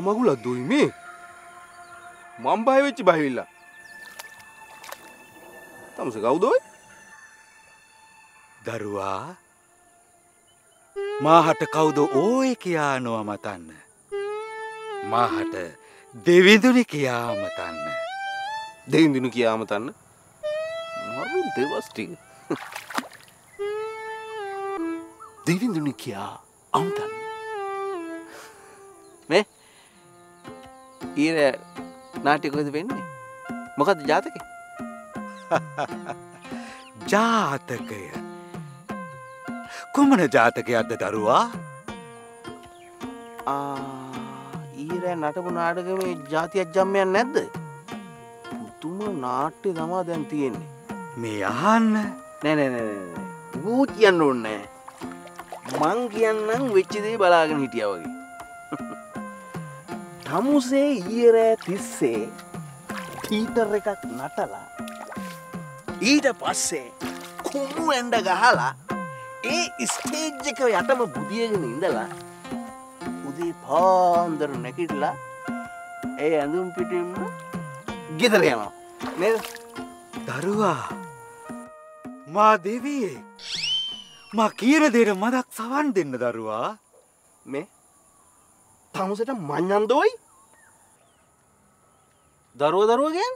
මගුලක් දුයි මේ මම් බයවෙච්චි බහිවිල්ලා තමස කවුදෝයි දරුවා. මාහට කවුද ඕය කියා නොව මතන්න. මාහට දෙවිදුනි කියා මතන්න. දෙයින්දිනු කියාමතන්න මරු දෙවස්ටික දෙවිඳුනි කියා අම්තන්න ඊර නාටිකොද වෙන්නේ? මොකද ජාතක? ජාතකය. කුමන ජාතකයක්ද දරුවා? ඊර නටපු නාටකම ජාතියක් ජම්මයන් නැද්ද? තුම නාට්‍ය තමා දැන් තියෙන්නේ. මේ අහන්න. නැනැ වූ කියන්න ඕන්නෑ මං කියන්නම් වෙච්චිදේ බලාගෙන හිටිය වගේ තමුසේ ඊරෑ තිස්සේ ටීටර් එකක් නටලා ඊට පස්සේ කුමු ඇන්ඩ ගහලා ඒ ස්ටේජ් එක යටම බුදියගෙන ඉඳලා උදේ පාන්දර නැකිටලා ඒ ඇඳුම් පිටින්ම ගෙදර යනවා. නේද? දරුවා මා දෙවයේ මා කියන දේට මදක් සවන් දෙන්න දරුවා. මේ තමුසට මං්ඥන්දෝයි දරුව දරුවගෙන්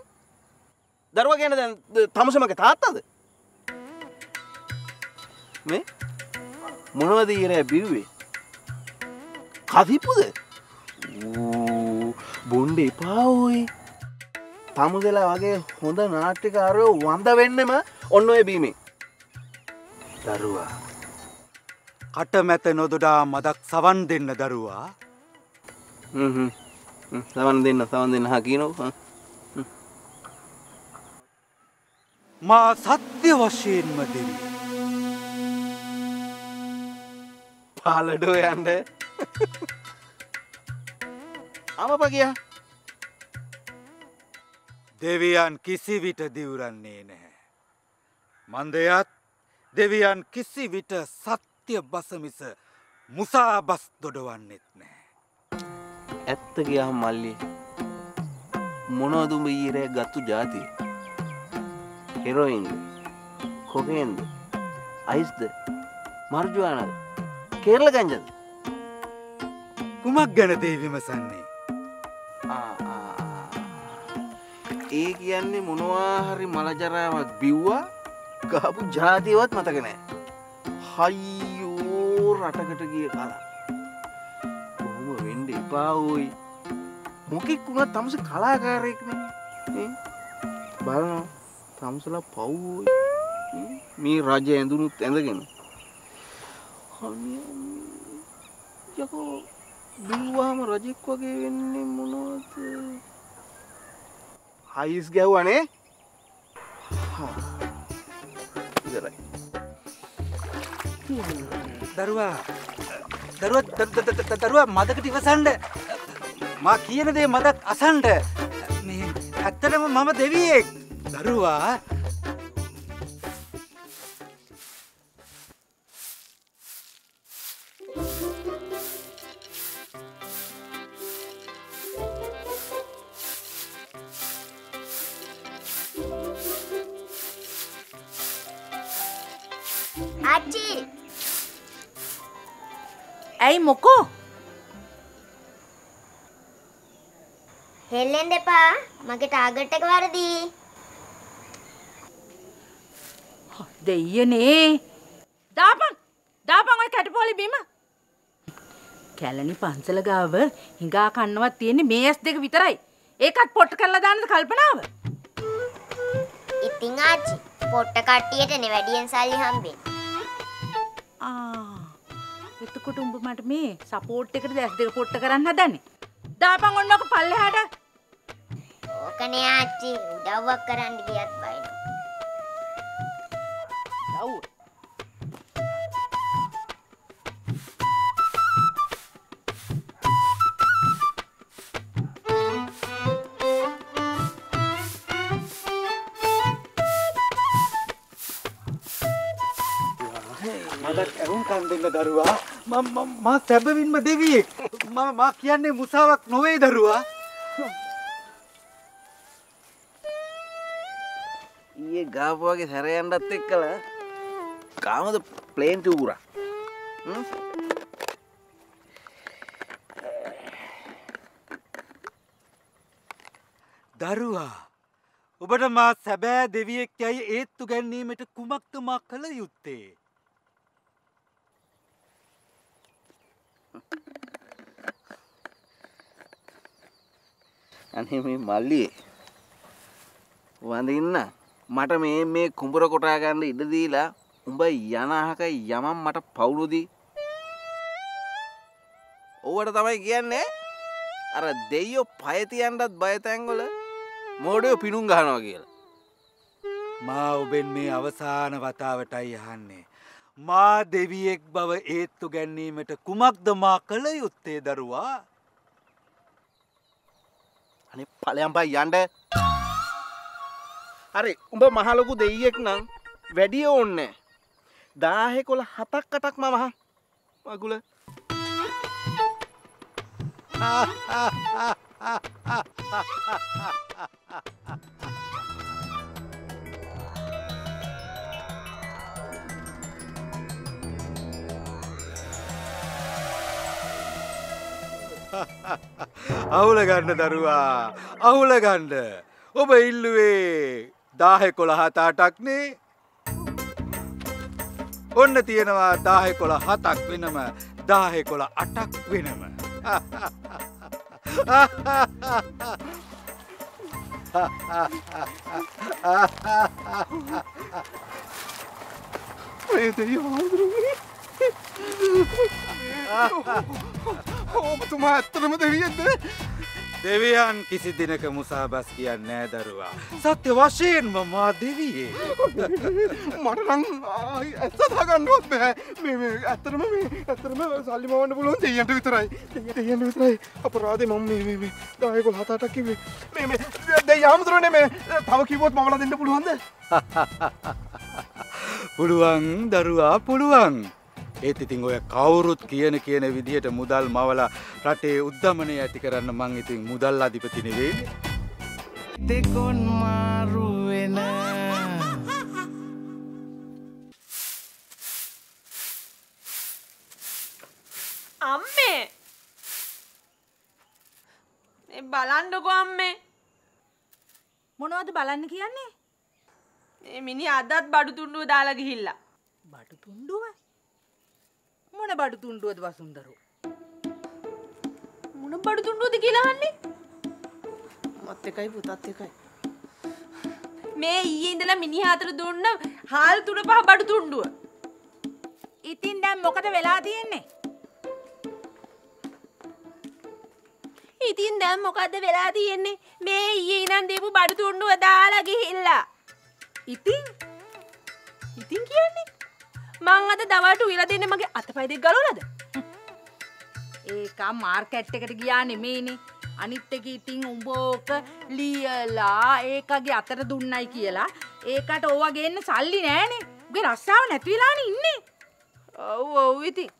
දරුව ගැන දැන් තමසමක තාත්තද? මේ මොනවද ඉර බිව්වේ? කතිපුද බොන්්ඩ එපාෝයි තමුදලා වගේ හොඳ නාට්‍යකාරයෝ වන්ද වෙන්නම ඔන්න ඔය බීමේ. දරුවා. කට මැත නොදොඩා මදක් සවන් දෙන්න දරුවා. සවන් දෙන්න සවන් දෙන්න හකිනො මා සත්‍ය වශයෙන්ම දෙවී පාලඩෝ යන්ඩ අමප කියා දෙවියන් කිසි විට දිවරන්නේ නැහැ. මන්දයත් දෙවියන් කිසි විට සත්‍ය බසමිස මුසා බස් දොඩවන්නෙත් නෑ. ඇත්ත ගියා මල්ලි මොනවදුඹ ඊරෑ ගත්තු ජාතිය හෙරොයින්ද කොකෙන්ද අයිස්ද මර්ජවානද කෙරල ගංජද කුමක් ගැනතේ විමසන්නේ. ඒ කියන්නේ මොනවාහරි මලජරාවක් බිව්වා ගහපු ජාතියවත් මතකනෑ හයියෝ රටකට ගිය කලා. කොහොම වෙන්ඩ එපා ඕයි මොකෙක් වුණත් තමස කලාකාරයෙක්න බලන තම්සල පව්ෝයි මේ රජ ඇඳුනුත් ඇඳගෙන. යකෝ බිල්වාම රජෙක් වගේ වෙන්නේ මොනවද? හයිස් ගැව්වනේ ඉදරයි දරුවා දරුව දරුව මදකට ඉවසන්ඩ මා කියන දේ මදක් අසන්ඩ ඇත්තටම මම දෙවියෙක්. දරුවා. අච්චි! ඇයි මොකෝ? හෙල්ලෙන්න එපා. මගේ ටාගට් එක වරදී. දෙයියනේ දාපන්. දාපන් ඔය කැටපෝලි බිම. කැලණි පන්සල ගාව හිඟා කන්නවත් තියෙන්නේ මේ ඇස් දෙක විතරයි. ඒකත් පොට්ට කරලා දාන්නද කල්පනාව? ඉතින් ආච්චි පොට්ට කට්ටියටනේ වැඩියෙන් සල්ලි හම්බෙන්නේ. ආ එතකොට උඹ මට මේ සපෝට් එකට දැස් දෙක පොට්ට කරන්න හදන්නේ? දාපන් ඔන්න ඔක පල්ලෙහාට. ඕකනේ ආච්චි උදව්වක් කරන්න ගියත් බයිනවා. යව් මදත් ඇරුම් කන් දෙන්න දරුවා. මා සැබවින්ම දෙවියෙක්. මා කියන්නේ මුසාවක් නොවේ දරුවා. ඊයේ ගාපු වගේ සැරයන්ඩත් එක්කල කාමද ප්ලේන් ටූරා. දරුවා ඔබට මා සැබෑ දෙවියෙක් යයි ඒත්තු ගැන්නීමට කුමක්ද මා කළ යුත්තේ අනේ මේ මල්ලියේ. වඳින්න මට මේ මේ කුඹර කොටා ගන්න ඉඩ දීලා උඹ යනහක යමන් මට පවුලුදී ඕවට තමයි කියන්නේ. අර දෙයියෝ පය තියන්නත් බය තැන්වල මෝඩයෝ පිණුම් ගහනවා කියලා. මා ඔබෙන් මේ අවසාන වතාවටයි අහන්නේ. මා දෙවියෙක් බව ඒත්තු ගැන්නීමට කුමක්ද මා කළ යුත්තේ දරුවා? අනේ ඵලයන් බයි යන්න. හරි උඹ මහලොකු දෙයියෙක් නම් වැඩිය ඕන්නේ දාහෙ කොළ හතක් අටක් මම මහ මගුල අවුල ගන්න දරුවා. අවුල ගණ්ඩ ඔබ ඉල්ලුවේ දාහෙ කොළ හතාටක්නේ ඔන්න තියෙනවා දාහෙ කොළ හතක් වෙනම දාහෙ කොළ අටක් වෙනම ඔබතුමා ඇත්තනම දෙවියෙක්ද? දෙවියන් කිසි දිනක මුසාබස් කියන්න නෑ දරුවා. සත්‍ය වශයෙන්ම මා දෙවයේ මටනං ඇත්තදාගන්නවත් බෑ. මේ ඇත්තරම මේ ඇත්තරම සල්ලි මවන්න පුළුවන් දෙයන්ට විතරයි. දෙයට විතරයි. අපරාධ මම මේ දායකොල් හතාටක් කිවේ මේ දෙ යාමුදුරනේ මේ තව කිවොත් මවල දෙන්න පුළුවන්ද? පුළුවන් දරුවා පුළුවන් ඒත් ඉතින් ඔය කවුරුත් කියන කියන විදිහට මුදල් මවලා රටේ උද්ධමනය ඇති කරන්න මං ඉතින් මුදල් අධිපති නෙවෙයි. දෙකොන් මාරුවෙන අම්මේ. මේ බලන්ඩකෝ අම්මේ. මොනවද බලන්න කියන්නේ? මේ මිනි අදත් බඩු තුන්ඩුව දාලා ගිහිල්ලා. බඩු තුන්ඩුව මොන බඩු තුන්ඩුවද වසුන්දරු? මොන බඩු තුන්ඩුවද කියලාහන්නේ මත් එකයි පුතත් එකයි. මේ ඊයේ ඉඳලා මිනිහාතර දුන්න හාල් තුන පහ බඩු තුන්ඩුව ඉතින් දැම් මොකද වෙලා තියෙන්නේ? ඉතින් දැම් මොකක්ද වෙලා තියෙන්නේ? මේ ඊයේ ඉනම් දීපු බඩු තුන්ඩුව දාලා ගිහිල්ලා. ඉතින්? ඉතින් කියන්නේ මං අද දවට උයලා දෙන්න මගේ අතපයි දෙක් ගලවලද? ඒකා මාර්කැට් එකට ගියා නෙමේනේ අනිත් එක ඉතින් උඹෝක ලියලා ඒකගේ අතට දුන්නයි කියලා. ඒකට ඕවා ගේන්න සල්ලි නෑනේ. උගේ රස්සාාව නැතිවෙලාන ඉන්නේ. ඔව් ඔව් ඉතින්.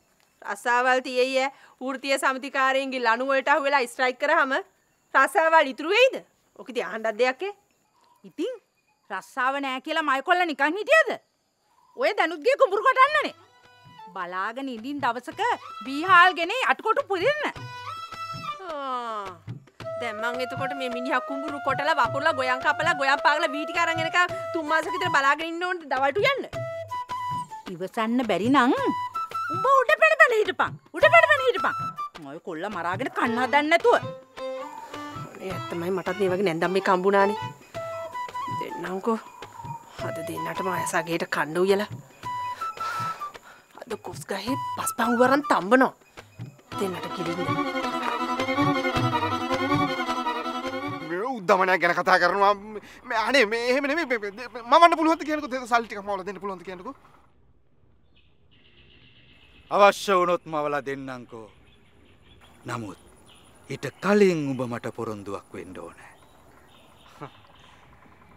රස්සාවල් තියෙය. ෘතිය සමතිකාරයෙන්ගේ ලනුවලට අහු වෙලා ස්ට්‍රයික් කරහම රස්සාවල් ඉතුරු වෙයිද? ඕක ඉතින් අහන්නත් දෙයක්ේ ඉතින් රස්සාාව නෑ කියලා මයිකොල්ල නිකං හිටියද ඔය දැනුත්ගේ කුඹුරු කොටන්නනේ බලාගෙන ඉඳින් දවසක බීහාල් ගෙනේ අටකොටු පුරන්න දැන් මං එතකොට මේ මිනිහා කුඹුරු කොටලා වපුරලා ගොයන් කපලා ගොයන් පාගලා වීටි අරන් එනකම් තුන් මාසෙක විතර බලාගෙන ඉන්න ඕනේ දවල්ට යන්න. ඉවසන්න බැරි නං උඹ උඩ පැන පැන හිටපන් උඩ පැන පැන හිටපන් ඔය කොල්ල මරාගෙන කන්න හදන්න නැතුව ඒ ඇත්තමයි මටත් මේ වගේ නැන්දම් මේ කම්බුණානේ. දෙන්නම්කෝ. අද දෙන්නටම අයසගේට කණ්ඩ උයලා. අද කොස් ගහේ පස්පං වරන් තම්බනවා. දෙන්නට කිරින්න. උද්දමනයක් ගැන කතා කරනවා අනේ මේ එහෙම නෙමෙයි මේ- මේ- මේ- මවන්න පුළුවන්ද කියනකො තේ සල්ලි ටිකක් මවලා දෙන්න පුළුවන්ද කියනකො අවශ්‍ය වුණොත් මවලා දෙන්නංකෝ. නමුත් ඊට කලින් උඹ මට පොරොන්දුවක් වෙන්න ඕනෑ.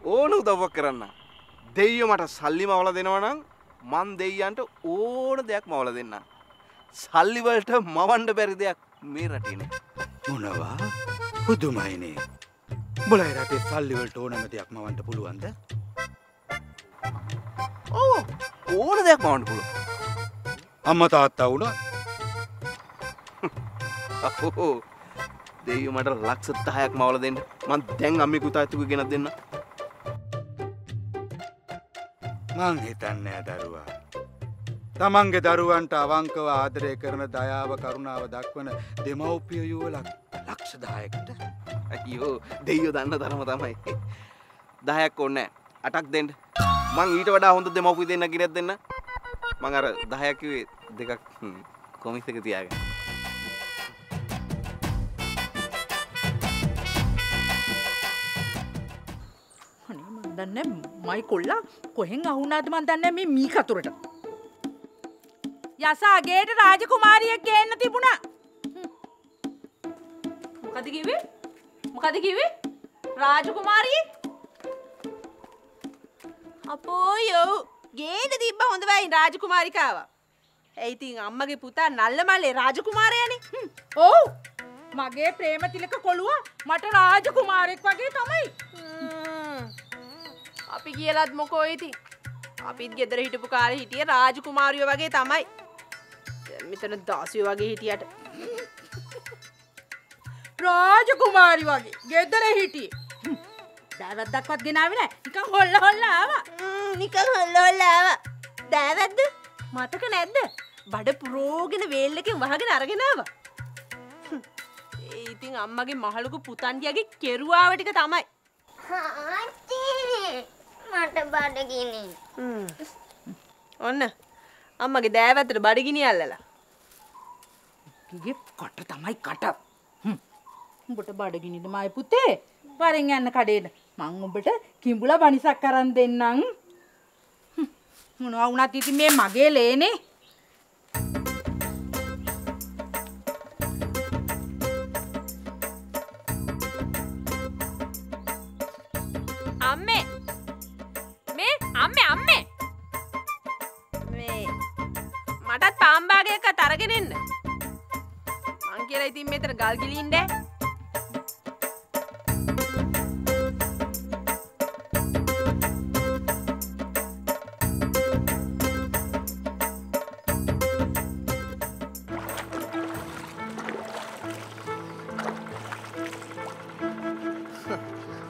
ඕන උදව්වක් කරන්න දෙයියෝ මට සල්ලි මවලා දෙනවනම් මන් දෙයියන්ට ඕන දෙයක් මවලා දෙන්න. සල්ලි වලට මවන්න බැරි දෙයක් මේ රටේ නෑ. මොනවා? පුදුමයිනේ. බලයි රටේ සල්ලිවලට ඕනම දෙයක් මවන්ට පුළුවන්ද. ඕ ඕන දෙයක් මවන්න පුළුවන්. අම්ම තාත්තා වුණ. අපෝ දෙයියෝ මට ලක්ෂ 10ක් මවලා දෙන්න. මං දැන් අම්මේ පුතා ඇතුළු ගෙනත් දෙන්න මං හිතන්නෑ දරුවා. තමන්ගේ දරුවන්ට අවංකව ආදරය කරන දයාව කරුණාව දක්වන දෙමව්පිය යුවලක් ලක්ෂදායකට අයියෝ දෙයියෝ දන්න තරම තමයි. දහයක් ඕන්න අටක් දෙන්න. මං ඊට වඩා හොඳ දෙමවපු දෙන්න ගිරත් දෙන්න. මං අර දහයකිවේ දෙකක් කොමිස් එක තියාගෙන. අනේ මන් දන්නේ මයි කොල්ලා කොහෙන් අහුණාද මන් දන්නේ මේ මී කතුරට යසා ගේට රාජකුමාරියක් ගේන්න තිබුණා මොකද කිව්වේ? මොකද කිව්වේ? රාජකුමාරිය? අපෝ යෝ ගේන්න තිබ්බ හොඳ වයි රාජකුමාරිකාව. ඒ ඉතින් අම්මගේ පුතා නල්ල මල්ලේ රාජකුමාරයනේ. හ්ම්. ඔව් මගේ ප්‍රේමතිලක කොළුව මට රාජකුමාරෙක් වගේ තමයි ම්ම්. අපි කියලත් මොකෝ ඉතින්? අපිත් ගෙදර හිටපු කාලේ හිටිය රාජකුමාරියෝ වගේ තමයි. මෙතන දාසියෝ වගේ හිටියට. රාජකුමාරි වගේ ගෙදර හිටියේ. දෑවත්දක්වත් ගෙනාව නෑ එක හොල්ල හොල්ල ආවා. නිකන් හොල්ලොල්ලාව දෑවැද්ද? මතක නැද්ද? බඩ පුරෝගෙන වේල්ලකින් වහගෙන අරගෙනාව ඒ ඉතින් අම්මගේ මහලුකු පුතන්ටියගේ කෙරුවාවටික තමයි. ආච්චි මට බඩගිනි. ඔන්න. අම්මගේ දෑවැත්තට බඩගිනි අල්ලලා. කිගේ කට තමයි කට. හ්ම්. උඹට බඩගිනිද මයි පුතේ? වරෙන් යන්න කඩේට. මං උඹට කිඹුල බනිසක් කරන් දෙන්නම්. හ්ම්. මොනවා වුණත් ඉතින් මේ මගේ ලේනේ. අම්මේ ඉතින් මෙතන ගල් ගිලින්න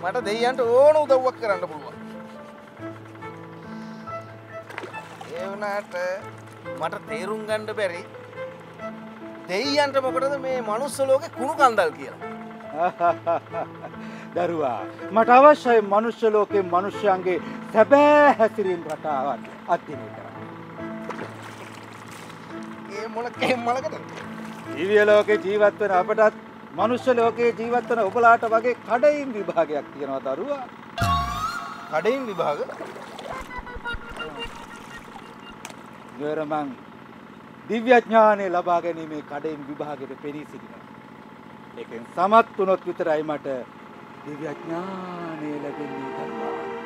මට දෙයියන්ට ඕන උදව්වක් කරන්න පුළුවන්. ඒ වුණාට මට තේරුම් ගන්න බැරි දෙයියන්ට මොකටද මේ මනුස්ස ලෝකේ කුණු කන්දල් කියලා දරුවා මට අවශ්‍යයි මනුෂ්‍ය ලෝකෙ මනුෂ්‍යයන්ගේ සැබෑ හැසිරීම් රටාවත් අත්තිනය කර. ඒ මොන කෙම් මලකට ජීවිය ලෝකෙ ජීවත්වන අපටත් මනුෂ්‍ය ලෝකයේ ජීවත්වන ඔබලාට වගේ කඩයිම් විභාගයක් තියෙනවා දරුවා. කඩයින් විභාග නිවරමං දිව්‍යඥානය ලබා ගැනීමේ කඩයිම් විභාගයට පෙනී සිටිනවා. එකෙන් සමත් වුණොත් විතරයි මට දිව්‍යඥානය ලැබෙන්නේ දරුවා.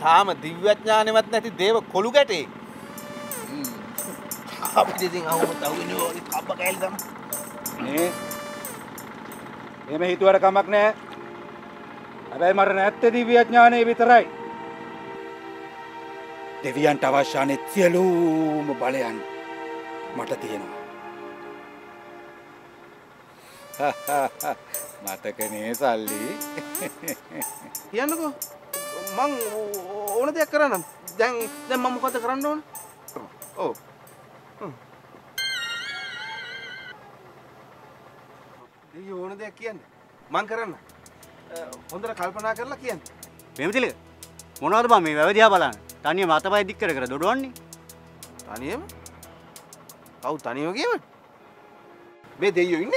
තාම දිව්‍යඥානෙවත් නැති දේව කොළු ගැටේ අපි ඉතින් අවුම තවගෙන කබ්බ කෑලි තම නේ එම හිතුවට කමක් නෑ හැබැයි මට නැත්ත දිව්‍යඥානය විතරයි. දෙවියන්ට අවශ්‍යානෙත් සියලූම බලයන් මට තියෙනවා. මතකනේ සල්ලි? කියන්නකෝ. මං ඕන දෙයක් කරන්න දැන් දැන් මම මොකද කරන්න ඕන? ඔව්. දෙය ඕන දෙයක් කියන්න. මං කරන්න හොඳට කල්පනා කරලා කියන්න. පෙමතිලක මොනවද බා මේ වැවදියා බලන්න? තනිය මතපයි දික් කර කර දොඩුවන්නේ. තනියම? කව් තනියෝ කියව මේ දෙයෝ ඉන්න?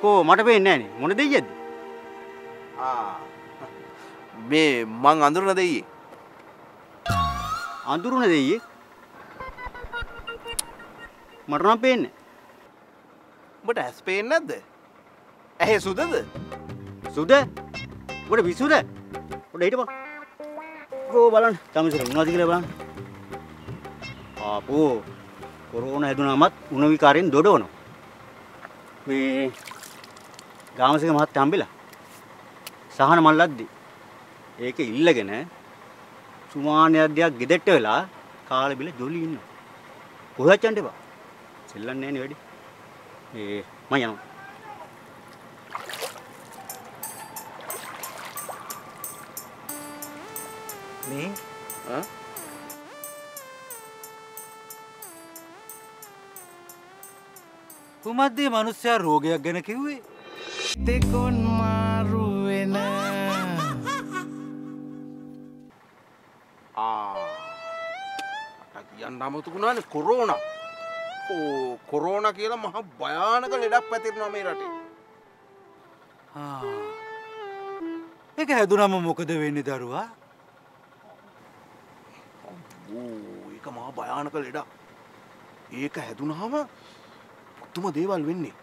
කෝ මට පේන්නේ නෑනේ මොන දෙයියද මේ මං අඳුරන දෙයේ අඳුරුණ දෙයියේ? මට නම් පේන්නේ උඹට ඇස් පේෙන් නැද්ද ඇහෙ සුදද? සුද? ගොඩ විසුද? ගොඩ හිටපන්. කෝ බලන්න. තමසර උනාද කියලා බලන්න. ආපෝ කොරෝන හැදුනමත් උණවිකාරයෙන් දොඩවනවා. මේ ගාමසික මහත් හම්බෙලා. සහන මල්ලද්දි. ඒක ඉල්ලගෙන සුමානයක් දෙයක් ගෙදෙට්ට වෙලා කාල බිල ජොලි ඉන්න කොහොත් යන්න එපා. සෙල්ලන්නේ නෑනේ වැඩි. ඒ මම යනවා. මේ? කුමද්දේ මනුස්්‍යයා රෝගයක් ගැන කිව්වේ? දෙකොන් මාරු වෙන. කියන්න අමතුකුණානේ කොරෝන. ඕ කොරෝන කියලා මහ භයානක ලෙඩක් පැතිරෙනවා මේ රටේ. එක හැදුනම මොකද වෙන්නේ දරුවා ඒක මහා භයානක ලෙඩක්. ඒක හැදුනහම පුත්තුම දේවල් වෙන්නේ.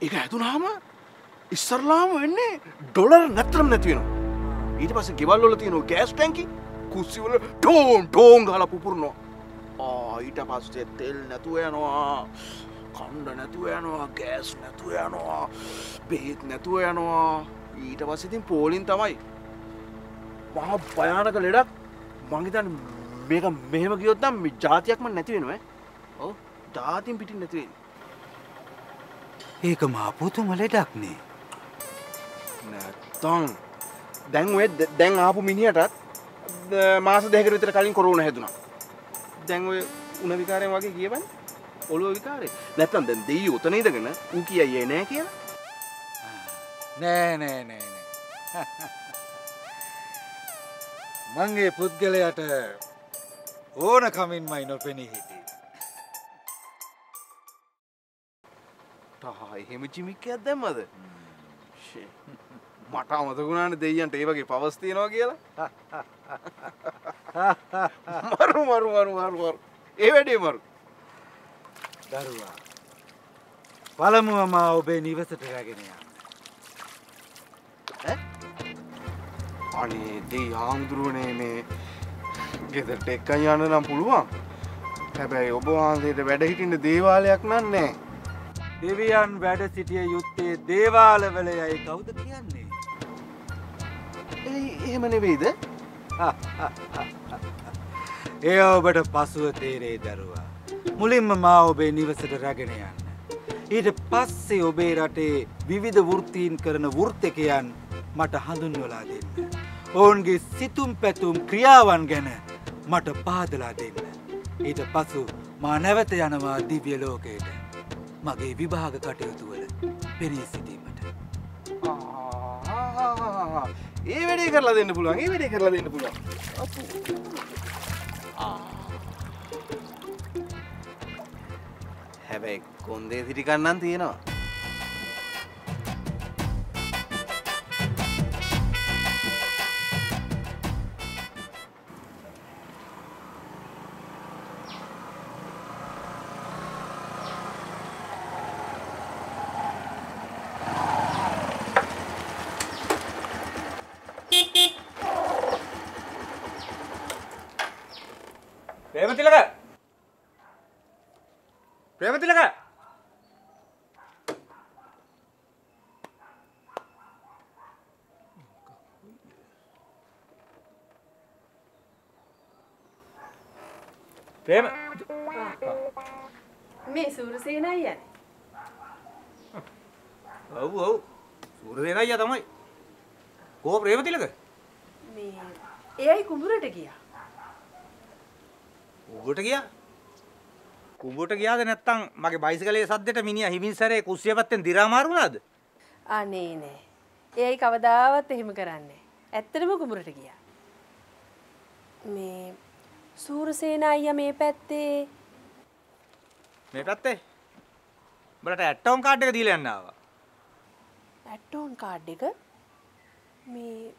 ඒක හැදුනහම ඉස්සරලාම වෙන්නේ ඩොලර් නැතරම් නැතිවෙනවා ඊට පස්ස ගෙවල්ලොල තියෙනවා ගෑස් ටැන්කි කුස්සිවල ටෝන් ටෝන් ගල පුපුරනවා. ඊට පස්සේ තෙල් නැතුව යනවා කණ්ඩ නැතුව යනවා ගෑස් නැතුව යනවා බෙහෙත් නැතුව යනවා. ඊට පස්සිතින් පෝලින් තමයි. මහා භයානක ලෙඩක්. මංහිතන් මේක මෙහෙම ගියොත්නම් ජාතියක්ම නැතිවෙනවා ඕ ජාතින් පිටින් නැතිවෙන් ඒක මාපුතුම ලෙඩක්නේ නැත්තං දැන් ඔය දැන් ආපු මිනිහටත් මාස දෙකට විතර කලින් කොරුණ හැදුනා. දැන් ඔය උන විකාරයෙන් වගේ කියවන ඔලුව විකාරේ. නැත්තම් දැන් දෙයි උතන ඉදගෙන ඌ කියයි නෑ කියලා? නෑ නෑ නෑ නෑ මංගේ පුද්ගලයට ඕන කමින්මයි නොපෙනී හිටිය. තා එහෙම චිමික්කයක් දැම්මද. මට අමතකුණාන දෙයියන්ට ඒ වගේ පවස්තියනවා කියලා. මරු මරු මරු මරු මරු. ඒ වැඩේ මරු. දරුවා පළමුුව මා ඔබේ නිවසට රැගෙන අනේ දෙයි හාමුදුරුවනේ මේ ගෙදරට එක්කන් යන්න නම් පුළුවන්. හැබැයි ඔබ වහන්සේට වැඩ හිටින්න දේවාලයක් නන්නේ දෙවියන් වැඩ සිටිය යුත්තේ දේවාලවල යයි කවුද කියන්නේ? එහෙම නෙවෙයිද? එය ඔබට පසුව තේරේ දරුවා. මුලින්ම මා ඔබේ නිවසට රැගෙන යන්න. ඊට පස්සේ ඔබේ රටේ විවිධ වෘත්තීන් කරන වෘත්තකයන් මට හඳුන්වලා දෙන්න ඔවුන්ගේ සිතුම් පැතුම් ක්‍රියාවන් ගැන මට පාදලා දෙන්න. ඊට පසු මා නැවත යනවා දිව්‍ය ලෝකයට. මගේ විභාග කටයුතුවල පෙනී සිටීමට. ඒ වැඩේ කරලා දෙන්න පුළුවන් ඒ වැඩේ කරලා දෙන්න පුළුවන්. හැබැයි කොන්දේ සිටිකන්නන් තියෙනවා ප්‍රේමතිලක. ප්‍රේමතිලක. ප්‍රේම. මේ සූරසේන අයියා ඔව් ඔව්. සූරසේන අයියා තමයි. කොහොම ප්‍රේමතිලක? මේ එයයි කුඹුරට ගියා. කුඹුට ගියා කුඹුට ගියාද නැත්තම් මගේ බයිසිකලේ සද්දෙට මිනිහා හිමින්සරේ කුස්සිය පැත්තෙන් දිරා මාරු වුණාද අනේ නෑ. එයයි කවදාවත් එහෙම කරන්නේ. ඇත්තටම කුඹුරට ගියා. මේ සූරසේන අයියා මේ පැත්තේ මේ පැත්තේ උඹලට ඇට්ටෝම් කාඩ් එක දීලා යන්න ආවා ඇට්ටෝන් කාඩ් එක මේ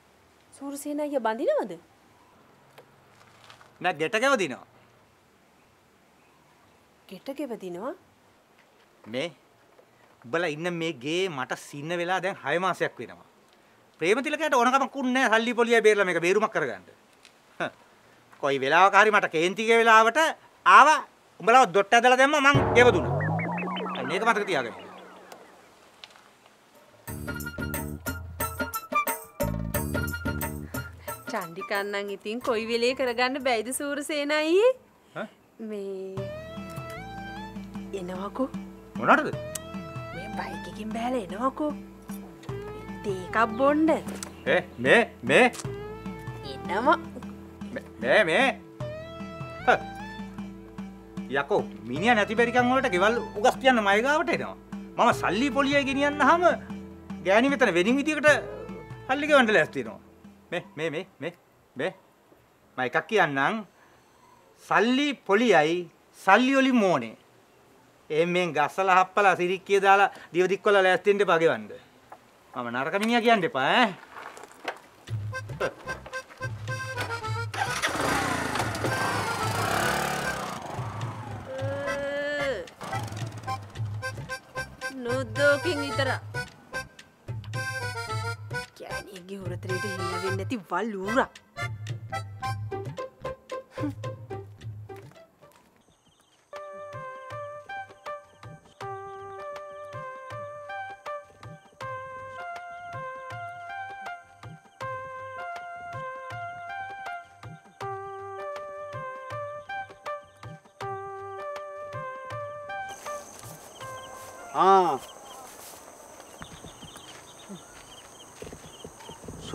සූරසේන අයියා බඳිනවද? නෑ ගෙට කැවදිනවා ගෙට ගෙවදිනවා. මේ උඹලා ඉන්න මේ ගේ මට සින්න වෙලා දැන් 6 මාසයක් වෙනවා ප්‍රේමතිලකයට ඕනකමක් උන්නේ නැහැ සල්ලි පොලිය බේරලා මේක බේරුමක් කරගන්න. කොයි වෙලාවක හරි මට කේන්තිගේ වෙලාවට ආවා උඹලා දොට්ට ඇදලා දැම්ම මං ගෙව දුන්නා අන්න ඒක මතක තියාගන්න චන්ඩිකන්නම් ඉතින් කොයි වෙලේ කරගන්න බැයිද සූරසේන අයියේ? ඈ? මේ එනවකෝ. මොනවටද? මේ බයිකකින් බෑල එනවකෝ. තේකක් බොන්්ඩ මේ මේ එනවා. මේ මේ. යකෝ මිනිහා නැති බැරිකම් වලට ගෙවල් උගස් කියන්න මයි ගාවට එනවා. මම සල්ලි පොලිය ගෙනියන්නාම ගෑණි මෙතන වෙනින් විදියකට සල්ලි ගෙවන්න ලෑස්ති වෙනවා. මේ මේ මේ මේ මේ. මම එකක් කියන්නම්. සල්ලි පොලියයි සල්ලි වලින් මොනේ එම්ෙන් ගස්සලා හප්පලා සිරික්කිය දාලා දිව දික්වල ලෑස්ති වෙන්න එපා ගෙවන්න. මම නරක මිනිහා කියන්න එපා ඈ. නොද්දෝකින් විතර. කෑනියගේ හොරතරයට හිලවෙන්න නැති වල් ඌර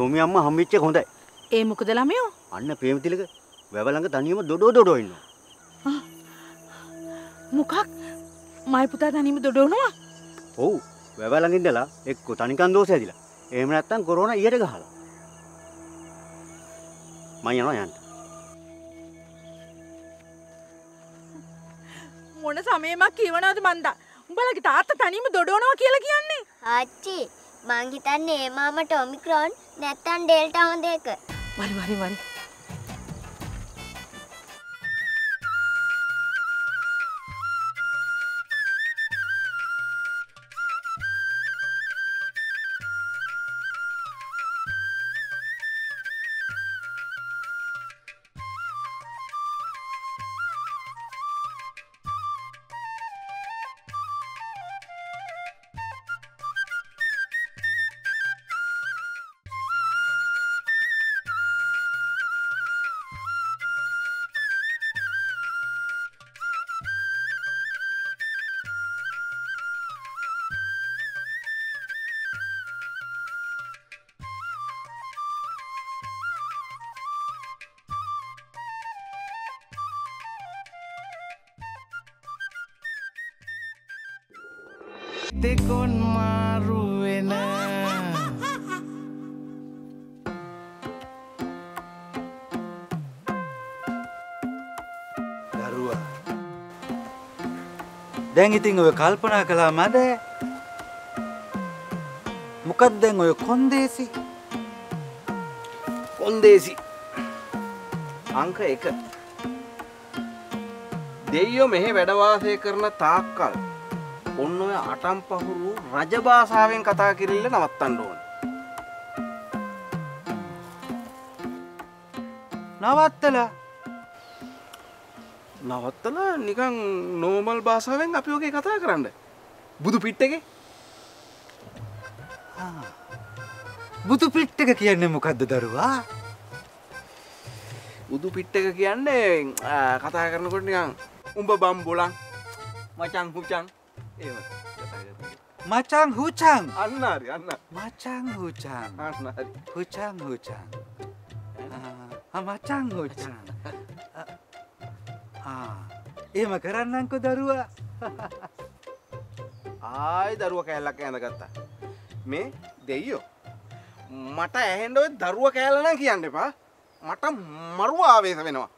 සෝමි අම්මා හම්බෙච්ච එක හොඳයි. ඒ මොකද ළමයෝ? අන්න ප්‍රේමතිලක වැව ළඟ තනියම දොඩෝ දොඩෝ ඉන්නවා. මොකක්? මයි පුතා තනියම දොඩවනවා? ඔව් වැව ළඟ ඉඳලා එක්ක තනිකන් දෝෂ ඇදිලා. එහෙම නැත්නම් කොරෝනා ඊයට ගහලා. මම යනවා යන්න. මොන සමයමක් කියවනවද මන්දා? උඹලගේ තාත්තා තනියම දොඩවනවා කියලා කියන්නේ? ආච්චි මං හිතන්නේ ඒ මාමට ඔමික්‍රෝන් නැත්තම් ඩෙල්ටා හොඳ එක. වරි වරි වරි. දැන් ඉතින් ඔය කල්පනා කළා මද? මොකක්ද දැන් ඔය කොන්දේසි? කොන්දේසි අංක එක දෙයියෝ මෙහෙ වැඩවාසය කරන තාක්කල් ඔන්න ඔය අටම් පහුරු රජභාෂාවෙන් කතා කිරිල්ල නවත්තන්න ඕන නවත්තලා නවත්තල නිකං නෝමල් භාෂාවෙන් අපි ඔගේ කතා කරන්න. බුදු පිට් එක. බුදු පිට්ටක කියන්නේ මොකක්ද දරුවා? බුදු පිට්ට එක කියන්නේ කතා කරනකොට නිකන් උඹ බම් බොලන් මචං හුචං. කරන්නේ. මචං හුචං. අන්න හරි අන්න. මචං හුචං. අන්න හරි. හුචං හුචං. ආ මචං හුචං එහෙම කරන්නංකො දරුවා. ආයි දරුව කෑල්ලක් ඇඳගත්තා මේ දෙයියෝ මට ඇහෙන්ඩ ඔය දරුව කෑලන කියන්න එපා. මට මරුව ආවේශ වෙනවා.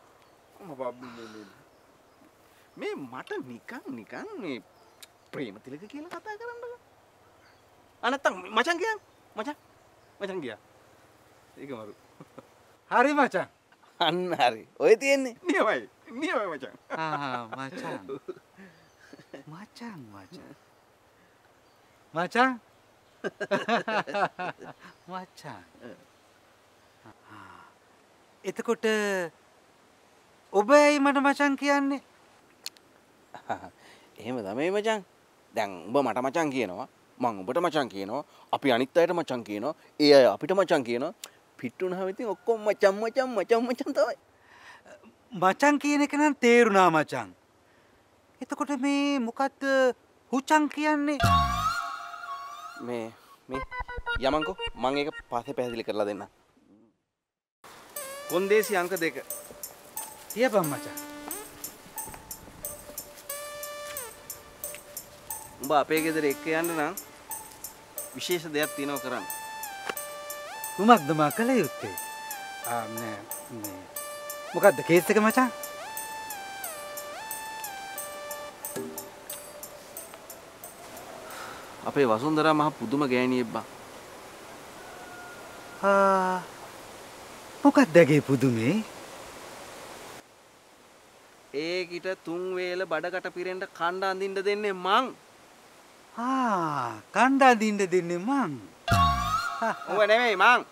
මේ මට නිකන් නිකන් මේ ප්‍රේමතිලක කියලා කතා කරන්න අනත්තම් මචන් කියන් මචන් මචන් ගිය. ඒක මරු. හරි මචං. අන්න හරි. ඔය තියෙන්නේ. නියමයි නියමයි මචන් ආ මචං මචං මචං මචං මචං එතකොට ඔබ ඇයි මට මචං කියන්නේ එහෙම තමයි මචන් දැන් උඹ මට මචන් කියනවා මං උඹට මචන් කියනවා අපි අනිත් අයට මචන් කියනවා ඒ අය අපිට මචන් කියනවා පිට්ටුනහම ඉතින් ඔක්කොම මචන් මචන් මචන් මචන් තමයි මචං කියන එක නම් තේරුණා මචං. එතකොට මේ මොකක්ද හුචං කියන්නේ? මේ මේ යමංකෝ මං ඒක පස්සේ පැහැදිලි කරලා දෙන්න කොන්දේසි අංක දෙක. කියපම් මචං. උඹ අපේ ගෙදර එක්ක යන්න නම් විශේෂ දෙයක් තියෙනවා කරන්න. කුමක්ද මා කළ යුත්තේ? ආ, නෑ, මේ මොකක්ද කේස් එක මචං? අපේ වසුන්දරා මහ පුදුම ගෑණියෙක් බං. ආ, මොකක්ද දැගේ පුදුමේ? ඒකිට තුන් වේල බඩකට පිරෙන්ට කණ්ඩ අඳින්න දෙන්නේ මං. ආ, කණ්ඩා දින්ට දෙන්නේ මං. උඹ නෙමෙයි මං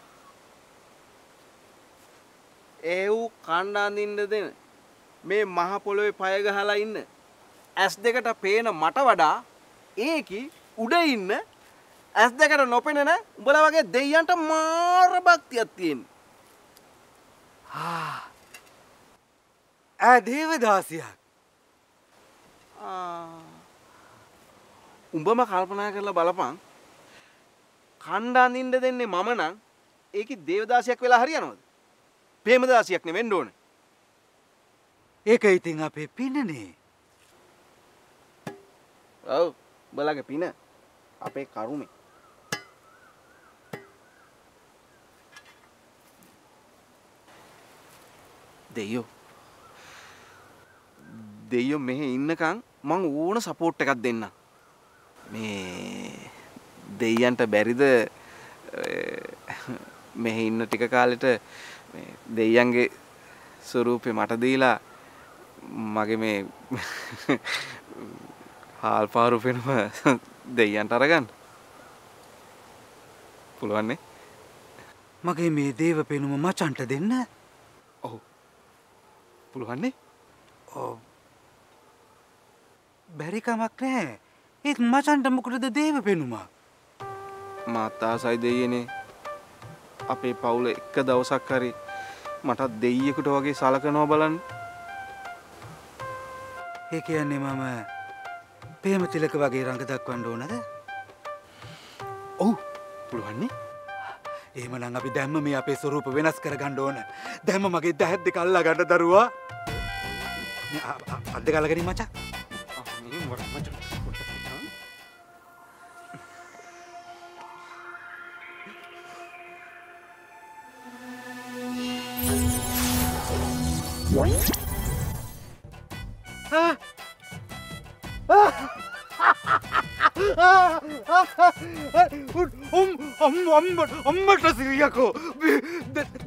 ඒ වූ කණ්ඩාඳින්න දෙන. මේ මහ පොළොවේ පය ගහලා ඉන්න. ඇස් දෙකට පේන මට වඩා ඒකි උඩ ඉන්න. ඇස් දෙකට නොපෙනෙන උඹලා වගේ දෙයියන්ට මාර භක්තියක් තියෙන්නේ ඈ දේවදාසියක්. උඹම කල්පනා කරලා බලපන්. කණ්ඩාඳින්න දෙන්නේ මම නම් ඒකි දේවදාසියක් වෙලා හරියනවද පේමදාසියක් නෙවෙන්න ඕන. ඒක ඉතින් අපේ පින්නනේ. ඔව් බලගේ පින අපේ කරුමේ. දෙයෝ දෙයෝ මෙහෙ ඉන්නකං මං ඕන සපෝට් එකක් දෙන්න. මේ දෙයියන්ට බැරිද? මෙහෙ ඉන්න ටික කාලෙට දෙයියන්ගේ ස්වරූපය මට දීලා මගේ මේ හාල් පාරු පෙනුම දෙයියන්ට අරගන්න. පුළුවන්නේ? මගේ මේ දේව පෙනුම මචන්ට දෙන්න? ඔහු පුළුවන්නේ? ඔව්. බැරිකමක් නෑ ඒත් මචන්ට මොකටද දේව පෙනුමක් මාත්තාසයි දෙයනේ අපේ පවුල එක දවසක් හරි මටත් දෙයියෙකුට වගේ සලකනවා බලන්න. ඒ කියන්නේ මම පේමතිලක වගේ රඟ දක්වන්න ඕනද? ඔවු පුළුවන්නේ. ඒමනං අපි දැම්ම මේ අපේ ස්වරූප වෙනස් කර ගණ්ඩ ඕන. දැම්ම මගේ දැහැත්දෙ කල්ලා ගන්න දරුවා. අද කලගෙන මචා අම්මට අම්මට සිරියකෝ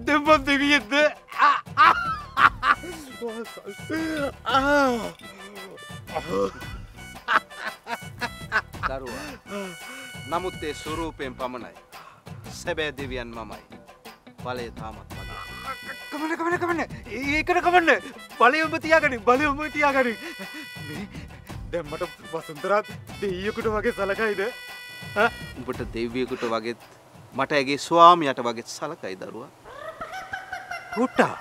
දෙම්බන් දෙවියෙද්ද දරුවා නමුත් ඒ ස්වරූපයෙන් පමණයි. සැබෑ දෙවියන් මමයි. බලය තාමත් කමන කමන කමන ඒකට කමන්න බලයඔඹ තියාගනි බලයඔඹ තියාගනින් දැම්මට වසුන්තරත් දෙයකුට වගේ සලකයිද? උඹට දෙව්වියකුට වගෙත් මට ඇගේ ස්වාමියට වගෙත් සලකයි දරුවා. හුට්ටා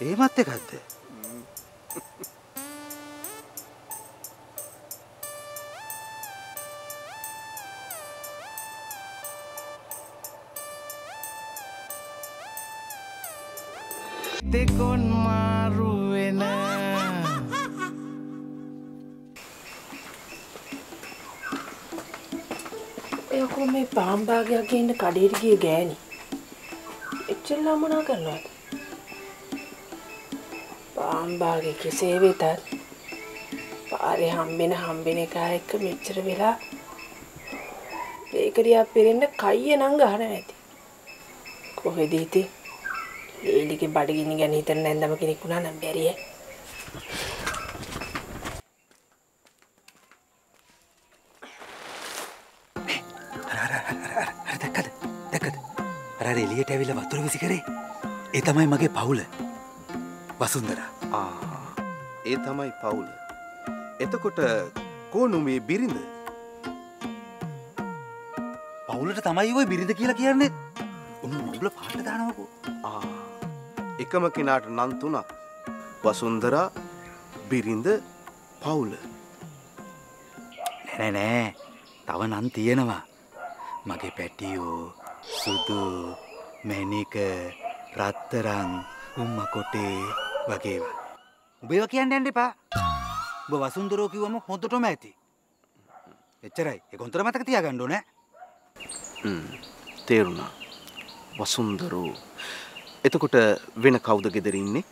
ඒමත් එකක්ද? දෙකොන් මාරු වෙන එයකො මේ පාම්භාගයක් ඉන්න කඩේට ගිය ගෑනි. එච්චර ළමනා කරනවද? පාම්භාගේ කෙසේ වෙතත් පාරේ හම්බෙන හම්බෙන එක එක්ක මෙච්චර වෙලා බේකරියක් පෙරෙන්න කයිය නම් ගහන ඇති. කොහෙද ඉතින්? ලේලිගේ බඩගිනි ගැන හිතන නැන්දම කෙනෙක් වුණා නම් බැරිය. අර එළියට ඇවිල්ලා වතුර විසි කරේ. ඒ තමයි මගේ පවුල. වසුන්දරා. ආ ඒ තමයි පවුල. එතකොට කෝනු මේ බිරිඳ පවුලට තමයි ඔය බිරිඳ කියලා කියන්නේ. උණු මුගල පාට දානවකෝ. එකම කෙනාට නම් තුනක්. වසුන්දරා බිරිඳ පවුල. නෑ නෑ. තව නම් තියෙනවා. මගේ පැටියෝ සුදු මැණික රත්තරන් උම්ම කොටේ වගේවා. උඹේව කියන්න යන්න එපා. උඹ වසුන්දරෝ කිව්වම හොඳටම ඇති. එච්චරයි. ඒක හොඳට මතක තියාගන්න ඕනේ. තේරුණා. වසුන්දරෝ. එතකොට වෙන කවුද ගෙදර ඉන්නේ?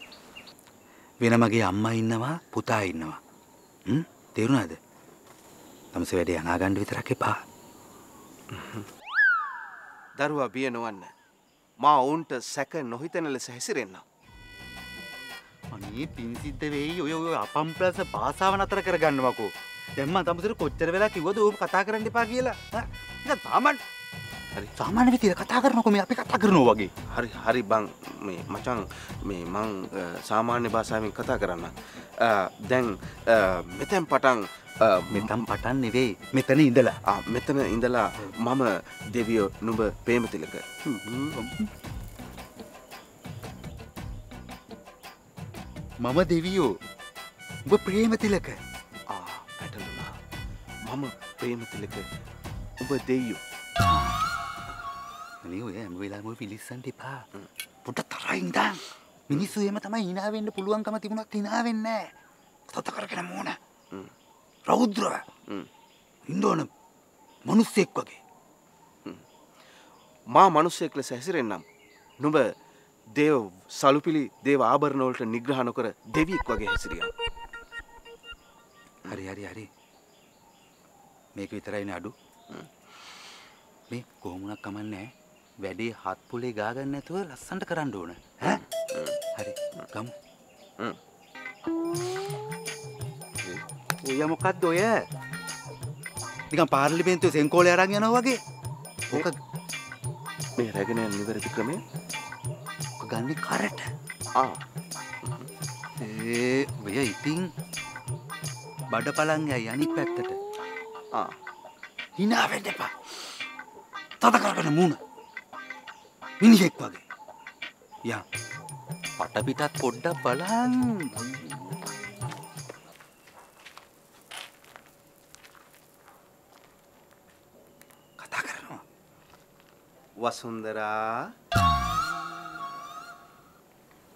වෙන මගේ අම්මා ඉන්නවා පුතා ඉන්නවා. හ්ම් තේරුණාද? තමස වැඩේ අනාගන්න විතරක් එපා. දරුවා බිය නොවන්න. මා ඔවුන්ට සැක නොහිතන ලෙස හැසිරෙන්නම්. අනේ පින් සිද්ධ වෙයි ඔය ඔය අපම්ප්ලස භාෂාව නතර කරගන්නවකෝ. දැන් මම තමසට කොච්චර වෙලා කිව්වද ඕක කතා කරන්න එපා කියලා. ඈ නිකන් සාමාන්‍ය හරි සාමාන්‍ය විදියට කතා කරනකො මේ අපි කතා කරනවා වගේ. හරි හරි බං මේ මචං මේ මං සාමාන්‍ය භාෂාවෙන් කතා කරන්න. දැන් මෙතැන් පටන් මෙතම් පටන් නෙවෙයි මෙතන ඉඳලා. ආ, මෙතන ඉඳලා මම දෙවියෝ නුඹ පේමතිලක. මම දෙවියෝ. උඹ ප්‍රේමතිලක. ආ පැටලුණා. මම ප්‍රේමතිලක උඹ දෙයියෝ. අනේ ඔය හැම වෙලාවෙම ඔය පිලිස්සන්ට එපා. තරහින් දාන්න. මිනිස්සු එහෙම තමයි hina වෙන්න පුළුවන්කම තිබුණත් hina වෙන්නේ නැහැ. තත කරගෙන මෝන. රෞද්‍ර. ඉන්නෝන මිනිස්සෙක් වගේ. මා මිනිස්සෙක් ලෙස හැසිරෙන්නම්. නුඹ දේව සලුපිලි දේව ආභරණ වලට නිග්‍රහ නොකර දෙවියෙක් වගේ හැසිරියන්. හරි හරි හරි. මේක විතරයිනේ අඩු. මේ කොහොමුණක් කමන්නේ වැඩේ හත් පුලේ ගාගන්න නැතුව ලස්සන්ට කරන්න ඕන. ඈ? හරි. ගමු. ඔය මොකක්ද ඔය? නිකන් පාර්ලිමේන්තුවේ සෙන්කෝලේ අරන් යනවා වගේ. ඕක මේ රැගෙන යන නිවැරදි ක්‍රමය ඕක ගන්නේ කරට. ආ ඒ ඔය ඉතින් බඩපලන් යයි අනිත් පැත්තට. ආ hina වෙන්න එපා. තද කරගෙන මූණ. මිනිහෙක් වගේ. යා. පට පිටත් පොඩ්ඩක් බලන්. කතා කරනවා. වසුන්දරා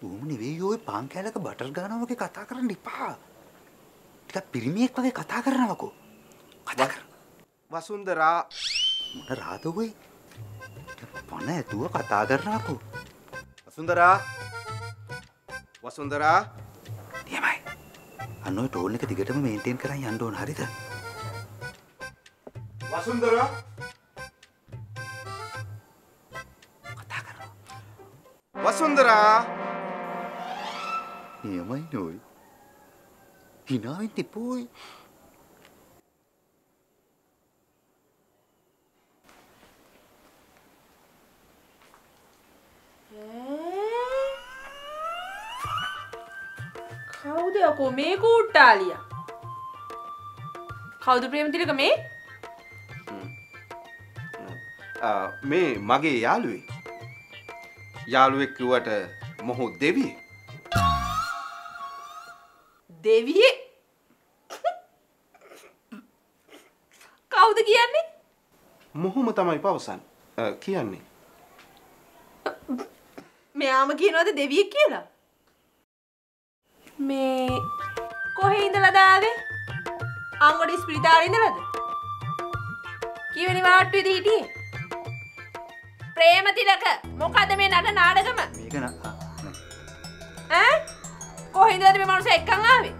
ඌම නෙවෙයි ඔය පාන් කෑල්ලක බටර් ගානවා වගේ කතා කරන්න එපා. ටිකක් පිරිමියෙක් වගේ කතා කරනවකෝ. කතා කර. වසුන්දරා මොන රාද ඔය? පණ ඇතුව කතා කරනවකෝ. වසුන්දරා වසුන්දරා නියමයි. අන්න ඔය ටෝන් එක දිගටම මේන්ටේන් කරන් යන්න ඕන හරිද? වසුන්දරා කතා කරනවා. වසුන්දරා නියමයි නෝයි. හිනාවෙන් තිපෝයි. යකෝ මේ කූට්ටාලිය? කවුද ප්‍රේමතිලක මේ? මේ මගේ යාළුවෙක් යාළුවෙක් කිව්වට මොහු දෙවියෙක්? දෙවියෙක්? කවුද කියන්නේ? මොහොම තමයි පවසන් කියන්නේ? මෙයාම කියනවද දෙවියෙක් කියලා මේ කොහේ ඉඳලා දාවේ අංගොඩ ස්පිරිතාලේ ඉඳලාද? කීවෙනි වාට්ටුවේද හිටියේ? ප්‍රේමතිලක මොකද මේ නට නාඩගම මේක. ඈ? කොහේ ඉඳලාද මේ මනුස්සයා එක්කන් ආවේ?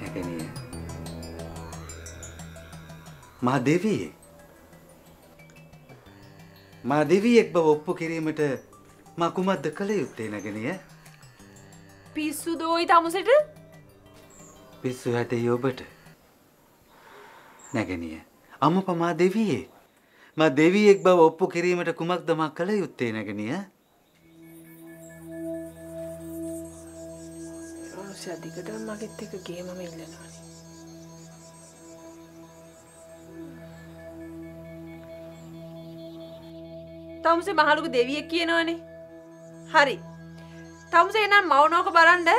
නැගණිය මා දෙවියෙක්. මා දෙවියෙක් බව ඔප්පු කිරීමට මා කුමක්ද කළ යුත්තේ නැගණිය පිස්සු දෝයි තමුසට? පිස්සු හැටේ ඔබට. නැගණිය අම්ම පමා දෙවියෙක් මා දෙවියෙක් බව ඔප්පු කිරීමට කුමක්ද මා කළ යුත්තේ නැගණිය මනුස්සයා දිගටම මගෙත් එක ගේමම ඉල්ලනවානේ තමුසේ මහලුක දෙවියෙක් කියනවනේ හරි. තමුසේ නම් මවනෝක බලන්ඩ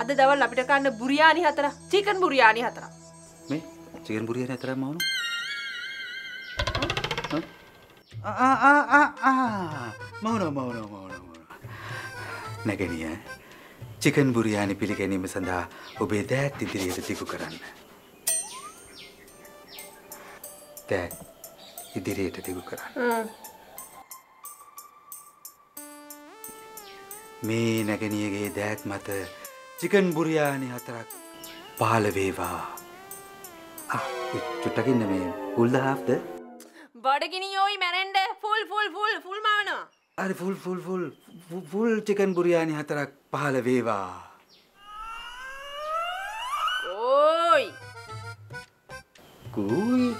අද දවල් අපිට කන්න බුරියානි හතර. චිකන් බුරියානි හතර. මේ චිකන් බුරියානි අතරක් මවුණු මවුණෝ මවුණෝ මවුණෝ නැගණිය චිකන් බුරියානි පිළිගැනීම සඳහා ඔබේ දෑත් ඉදිරියට දිගු කරන්න. දෑත් ඉදිරියට දිගු කරන්න. මේ නැගණියගේ දෑත් මත චිකන් බුරියානි හතරක් පහළ වේවා. ආ, චුට්ටකින්න මේ උල්දහා්ද බඩගිනි යෝයි මැරෙන්ඩ ෆුල් ෆුල් ෆුල් ෆුල් මානවා අරි full full full full chicken biryani හතරක් පහළ වේවා. ඕයි. කුයි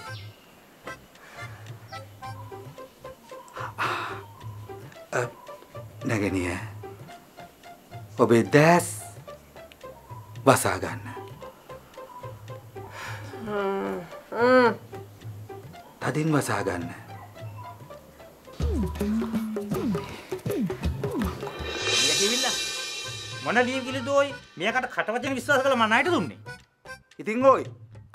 නැගනිය ඔබේ දෑස් වසාගන්න තදින් වසාගන්න කිවිල්ල? මොන ලියවිලි දෝයි මේකට කටවචන විශ්වාස කළ මනයට දුන්නේ. ඉතින් ඕයි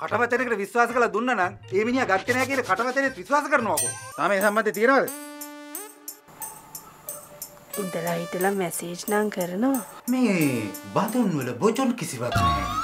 කටවචනකට විශ්වාස කළ දුන්න නම් ඒ මිනිහා ගත්තේ නැහැ කියලා කටවචනේ විශ්වාස කරනවාකෝ. තාම ඒ සම්බන්ධය තියනවද? ඉඳලා හිටලා මැසේජ් නම් කරනවා මේ බඳුන් වල බොජොන් කිසිවක් නැහැ.